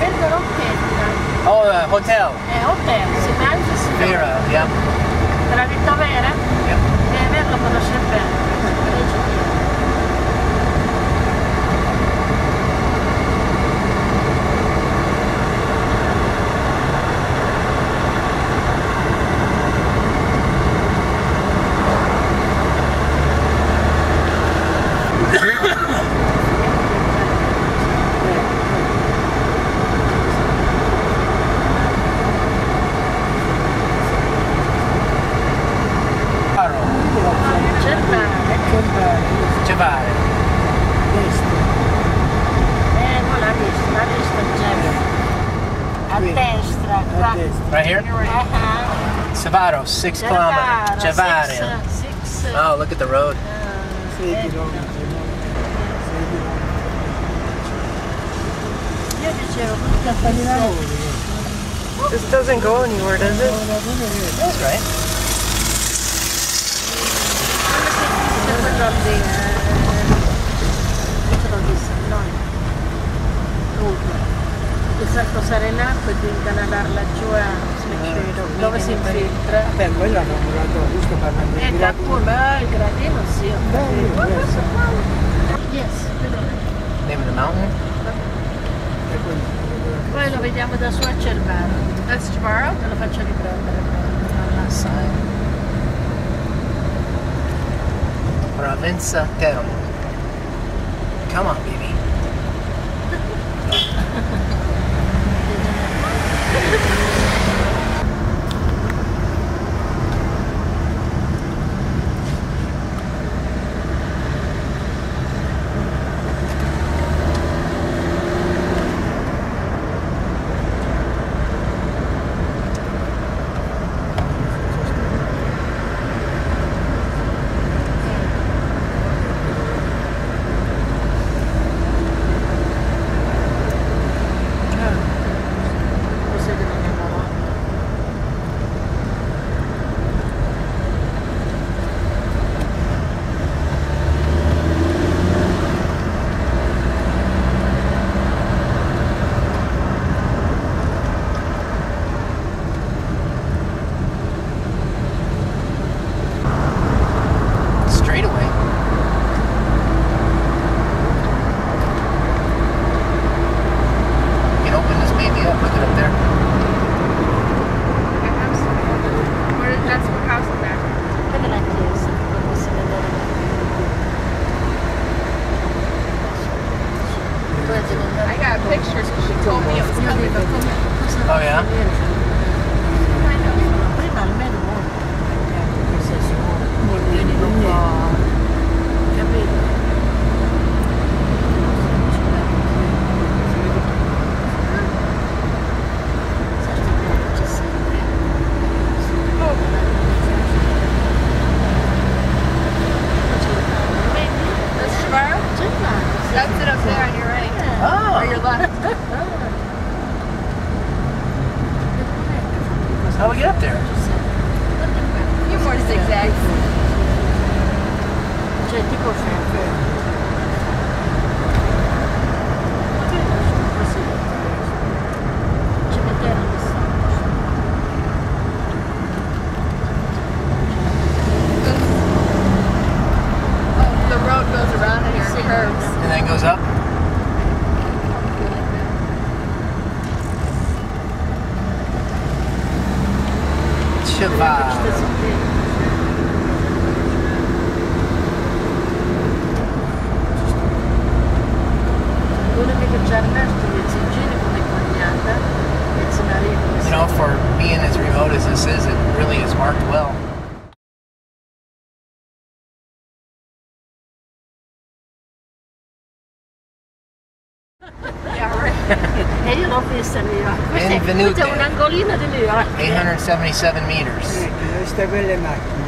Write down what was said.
Oh, uh, hotel. Eh, hotel, si mangia e si Vera, yeah. Della Villa Vera? Yeah. Eh, averlo lo bene. Destra. A destra. Right here? Ah, Savaro, six Cervaro, kilometers. Cevare. six- six, Oh, look at the road. 6 km. Io dicevo, Fai i lavori. This doesn't go anywhere, does it? That's right. Chissà cos'era in acqua e di incanalarla laggiù a dove si infiltra. Beh, quello hanno murato, giusto parlando di E da ma il gradino sì, ho capito. bello. Yes, Name of the mountain? E quindi, poi lo vediamo da su a Cervaro. That's tomorrow? Te lo faccio riprendere. Sign. Provenza Teramo. Come on, baby. Thank you. Oh, yeah? Prima do we get up there? A few more zigzags. Cioè tipo ferro. Così. Cimitero di Santos. Oh, the road goes around here and curves. And then it goes up? You know, for being as remote as this is, it really is marked well. Right. E io l'ho a New York. Questo è, un angolino di New York. 877 meters. ecco, queste belle macchine.